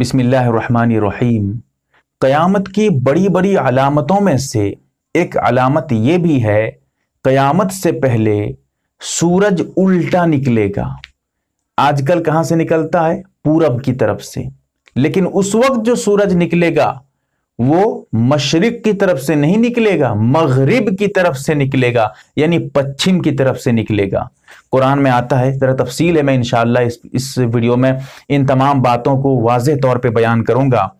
बिस्मिल्लाहिर्रहमानिर्रहीम। क़यामत की बड़ी बड़ी अलामतों में से एक अलामत ये भी है, क़यामत से पहले सूरज उल्टा निकलेगा। आजकल कहाँ से निकलता है? पूरब की तरफ़ से। लेकिन उस वक्त जो सूरज निकलेगा वो मशरक की तरफ़ से नहीं निकलेगा, मगरिब की तरफ़ से निकलेगा, यानी पश्चिम की तरफ़ से निकलेगा। कुरान में आता है, जरा तफसील है, मैं इनशाला इस इस वीडियो में इन तमाम बातों को वाज तौर पर बयान करूँगा।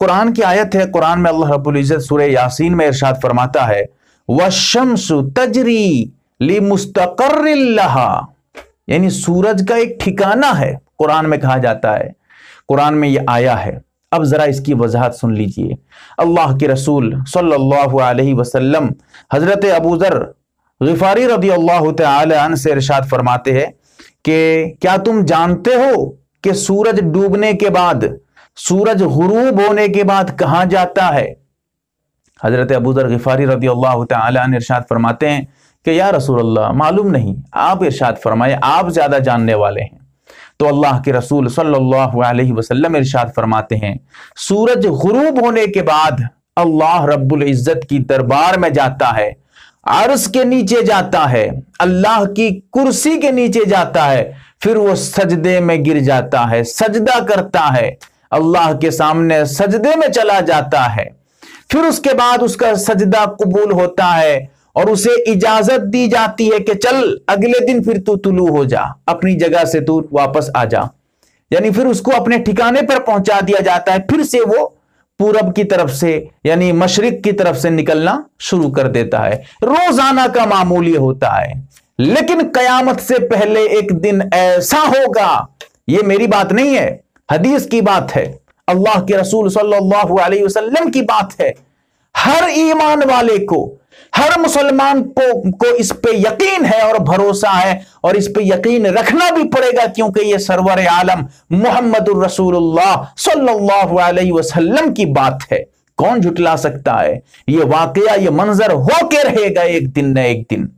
कुरान की आयत है, कुरान में अल्लाह रबुल्ज़त सूर्य यासीन में इरशाद फरमाता है व शम्स तजरी ली मुस्तकर यानी सूरज का एक ठिकाना है, कुरान में कहा जाता है। कुरान में यह आया है अब जरा इसकी वजाहत सुन लीजिए। अल्लाह के रसूल सल्लल्लाहु अलैहि वसल्लम हज़रत अबूजर गिफारी रदी अल्लाह तन से इरशाद फरमाते हैं कि क्या तुम जानते हो कि सूरज डूबने के बाद, सूरज गुरूब होने के बाद कहाँ जाता है? हज़रत अबूजर गिफारी रदी अल्लाह तन इरशाद फरमाते हैं कि, या रसूल अल्लाह मालूम नहीं, आप इरशाद फरमाए, आप ज़्यादा जानने वाले हैं। तो अल्लाह के रसूल सल्लल्लाहु अलैहि वसल्लम इरशाद फरमाते हैं, सूरज गुरूब होने के बाद अल्लाह रब्बुल इज़्ज़त की दरबार में जाता है अर्श के नीचे जाता है, अल्लाह की कुर्सी के नीचे जाता है, फिर वो सजदे में गिर जाता है, सजदा करता है, अल्लाह के सामने सजदे में चला जाता है, फिर उसके बाद उसका सजदा कबूल होता है और उसे इजाज़त दी जाती है कि चल, अगले दिन फिर तू तुलू हो जा, अपनी जगह से तू वापस आ जा। यानी फिर उसको अपने ठिकाने पर पहुँचा दिया जाता है, फिर से वो पूरब की तरफ़ से, यानी मशरक की तरफ़ से निकलना शुरू कर देता है। रोज़ाना का मामूल ये होता है। लेकिन कयामत से पहले एक दिन ऐसा होगा, ये मेरी बात नहीं है, हदीस की बात है, अल्लाह के रसूल सल्लल्लाहु अलैहि वसल्लम की बात है। हर ईमान वाले को हर मुसलमान को को इस पे यकीन है और भरोसा है और इस पे यकीन रखना भी पड़ेगा क्योंकि ये सरवर आलम मोहम्मद सल्लल्लाहु अलैहि वसल्लम की बात है। कौन झुटला सकता है? ये वाकया, ये मंजर होके रहेगा एक दिन न एक दिन।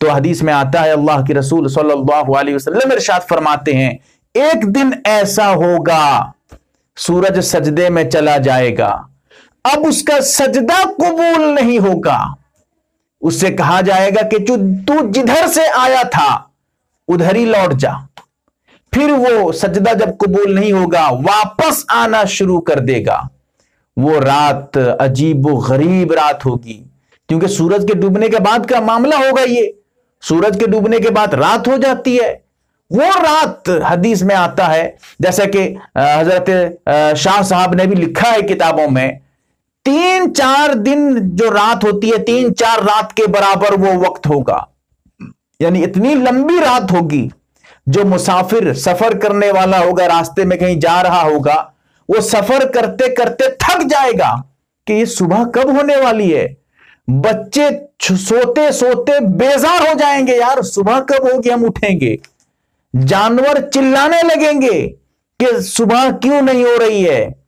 तो हदीस में आता है, अल्लाह के रसूल सल्लल्लाहु अलैहि वसल्लम इरशाद फरमाते हैं, एक दिन ऐसा होगा, सूरज सजदे में चला जाएगा, अब उसका सजदा कबूल नहीं होगा। उससे कहा जाएगा कि तू जिधर से आया था, उधर ही लौट जा। फिर वो सजदा जब कबूल नहीं होगा, वापस आना शुरू कर देगा। वो रात, अजीब गरीब रात होगी। क्योंकि सूरज के डूबने के बाद का मामला होगा ये। सूरज के डूबने के बाद रात हो जाती है। वो रात हदीस में आता है, जैसा कि हज़रत शाह साहब ने भी लिखा है किताबों में तीन चार दिन जो रात होती है तीन चार रात के बराबर वो वक्त होगा। यानी इतनी लंबी रात होगी, जो मुसाफिर सफ़र करने वाला होगा, रास्ते में कहीं जा रहा होगा, वो सफ़र करते करते थक जाएगा कि ये सुबह कब होने वाली है। बच्चे सोते सोते बेजार हो जाएँगे, यार, सुबह कब होगी, हम उठेंगे। जानवर चिल्लाने लगेंगे कि सुबह क्यों नहीं हो रही है?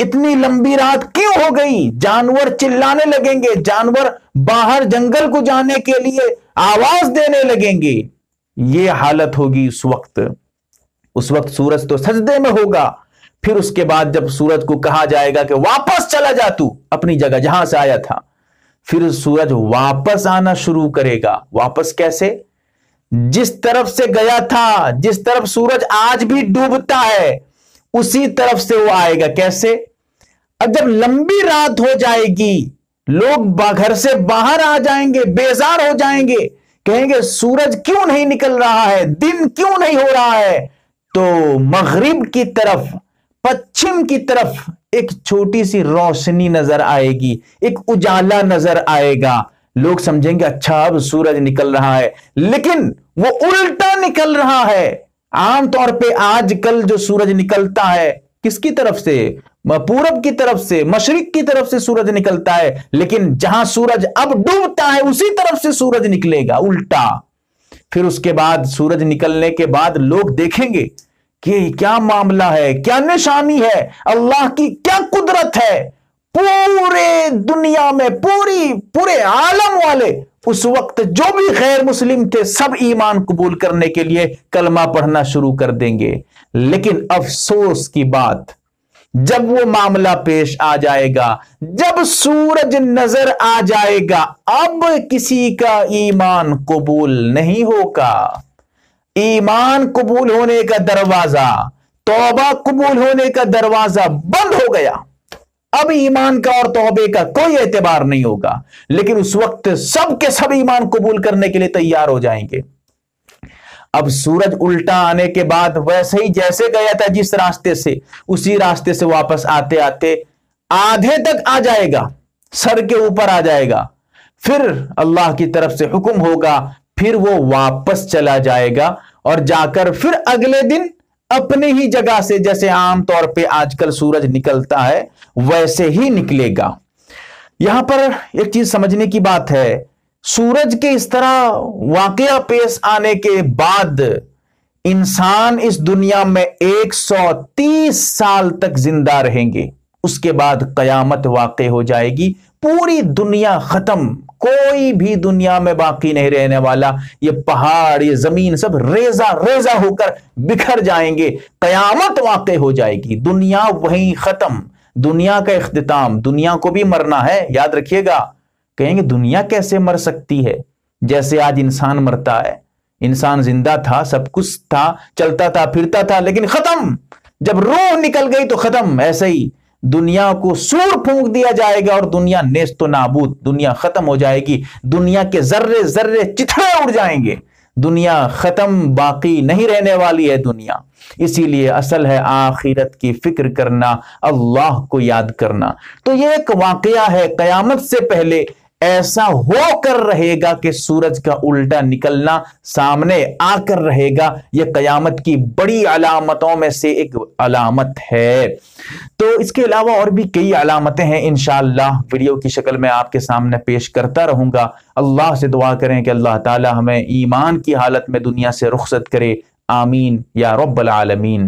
इतनी लंबी रात क्यों हो गई? जानवर चिल्लाने लगेंगे, जानवर बाहर जंगल को जाने के लिए आवाज़ देने लगेंगे। ये हालत होगी उस वक्त। उस वक्त सूरज तो सजदे में होगा। फिर उसके बाद जब सूरज को कहा जाएगा कि वापस चला जा तू, अपनी जगह जहाँ से आया था, फिर सूरज वापस आना शुरू करेगा। वापस कैसे? जिस तरफ़ से गया था, जिस तरफ़ सूरज आज भी डूबता है उसी तरफ़ से वो आएगा। कैसे? अब जब लंबी रात हो जाएगी, लोग घर से बाहर आ जाएँगे, बेजार हो जाएँगे, कहेंगे, सूरज क्यों नहीं निकल रहा है? दिन क्यों नहीं हो रहा है? तो मगरिब की तरफ़, पश्चिम की तरफ़ एक छोटी सी रोशनी नज़र आएगी, एक उजाला नज़र आएगा। लोग समझेंगे अच्छा अब सूरज निकल रहा है। लेकिन वो उल्टा निकल रहा है। आमतौर पे आजकल जो सूरज निकलता है, किसकी तरफ़ से? पूरब की तरफ़ से, मशरक की तरफ़ से सूरज निकलता है, लेकिन जहाँ सूरज अब डूबता है, उसी तरफ़ से सूरज निकलेगा, उल्टा। फिर उसके बाद सूरज निकलने के बाद लोग देखेंगे कि क्या मामला है, क्या निशानी है, अल्लाह की क्या कुदरत है। पूरे दुनिया में, पूरी, पूरे आलम वाले उस वक्त जो भी गैर मुस्लिम थे, सब ईमान कबूल करने के लिए कलमा पढ़ना शुरू कर देंगे। लेकिन अफसोस की बात, जब वो मामला पेश आ जाएगा, जब सूरज नज़र आ जाएगा, अब किसी का ईमान कबूल नहीं होगा। ईमान कबूल होने का दरवाज़ा, तौबा कबूल होने का दरवाज़ा बंद हो गया। अब ईमान का और तौबे का कोई एतबार नहीं होगा। लेकिन उस वक्त सब के सब ईमान कबूल करने के लिए तैयार हो जाएँगे। अब सूरज उल्टा आने के बाद वैसे ही जैसे गया था जिस रास्ते से, उसी रास्ते से वापस आते आते आधे तक आ जाएगा। सर के ऊपर आ जाएगा। फिर अल्लाह की तरफ़ से हुक्म होगा, फिर वो वापस चला जाएगा और जाकर फिर अगले दिन अपनी ही जगह से जैसे आमतौर पे आजकल सूरज निकलता है, वैसे ही निकलेगा। यहाँ पर एक चीज़ समझने की बात है, सूरज के इस तरह वाकया पेश आने के बाद इंसान इस दुनिया में 130 साल तक ज़िंदा रहेंगे। उसके बाद कयामत वाक़ हो जाएगी, पूरी दुनिया खत्म। कोई भी दुनिया में बाकी नहीं रहने वाला। ये पहाड़, ये ज़मीन सब रेजा रेजा होकर बिखर जाएँगे। कयामत वाक़ हो जाएगी। दुनिया वहीं खत्म। दुनिया का इख्तिताम। दुनिया को भी मरना है। याद रखिएगा। कहेंगे, दुनिया कैसे मर सकती है? जैसे आज इंसान मरता है। इंसान ज़िंदा था, सब कुछ था, चलता था, फिरता था, लेकिन खत्म। जब रूह निकल गई तो खत्म। ऐसे ही दुनिया को सूर फूंक दिया जाएगा और दुनिया नेस्त नाबूद, दुनिया खत्म हो जाएगी, दुनिया के जर्रे जर्रे चिथड़े उड़ जाएँगे। दुनिया खत्म, बाकी नहीं रहने वाली है दुनिया। इसीलिए असल है आखिरत की फ़िक्र करना, अल्लाह को याद करना। तो ये एक वाकया है, कयामत से पहले ऐसा होकर रहेगा कि सूरज का उल्टा निकलना सामने आकर रहेगा। यह कयामत की बड़ी अलामतों में से एक अलामत है। तो इसके अलावा और भी कई अलामतें हैं इनशाला वीडियो की शक्ल में आपके सामने पेश करता रहूँगा। अल्लाह से दुआ करें कि अल्लाह ताला हमें ईमान की हालत में दुनिया से रुखसत करे। आमीन या रब्बल आलमीन।